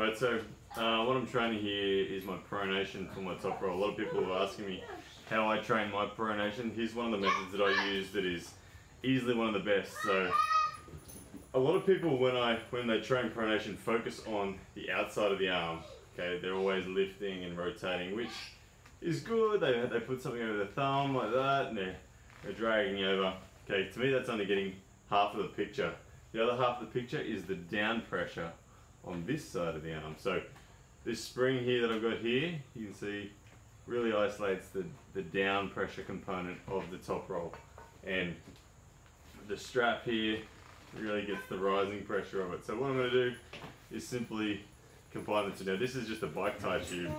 Alright, so uh, what I'm training here is my pronation for my top roll. A lot of people are asking me how I train my pronation. Here's one of the methods that I use that is easily one of the best. So a lot of people when I when they train pronation focus on the outside of the arm. Okay, they're always lifting and rotating, which is good. They, they put something over their thumb like that and they're, they're dragging over. Okay, to me that's only getting half of the picture. The other half of the picture is the down pressure on this side of the arm. So this spring here that I've got here, you can see really isolates the, the down pressure component of the top roll. And the strap here really gets the rising pressure of it. So what I'm going to do is simply combine the two. Now this is just a bike tie tube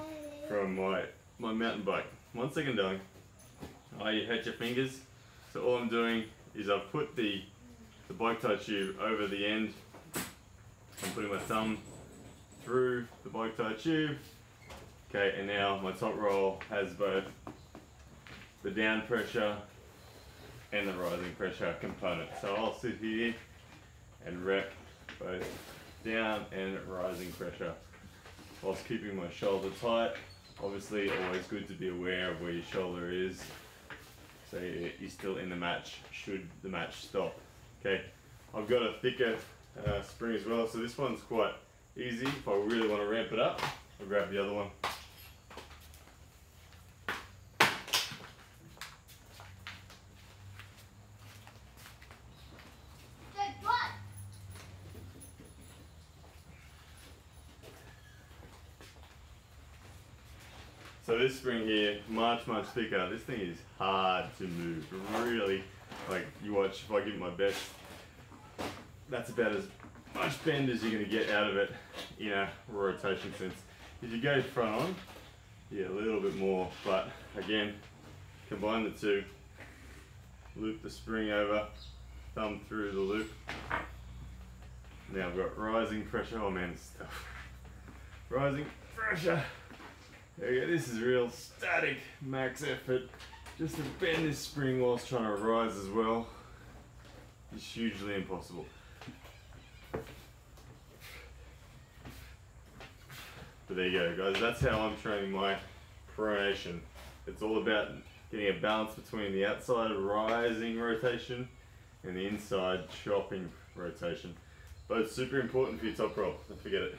from my, my mountain bike. One second darling. Oh, you hurt your fingers. So all I'm doing is I've put the, the bike tie tube over the end. I'm putting my thumb through the bike tie tube. Okay, and now my top roll has both the down pressure and the rising pressure component. So I'll sit here and rep both down and rising pressure whilst keeping my shoulder tight. Obviously always good to be aware of where your shoulder is so you're still in the match should the match stop. Okay, I've got a thicker uh, spring as well so this one's quite easy. If I really want to ramp it up, I'll grab the other one. So this spring here, much, much thicker. This thing is hard to move. Really, like you watch, if I give it my best, that's about as much bend as you're gonna get out of it in a rotation sense. If you go front on, yeah, a little bit more, but again, combine the two, loop the spring over, thumb through the loop. Now I've got rising pressure, oh man, stuff. Rising pressure. There you go, this is real static max effort. Just to bend this spring whilst trying to rise as well is hugely impossible. But there you go guys, that's how I'm training my pronation. It's all about getting a balance between the outside rising rotation and the inside chopping rotation. Both super important for your top roll, don't forget it.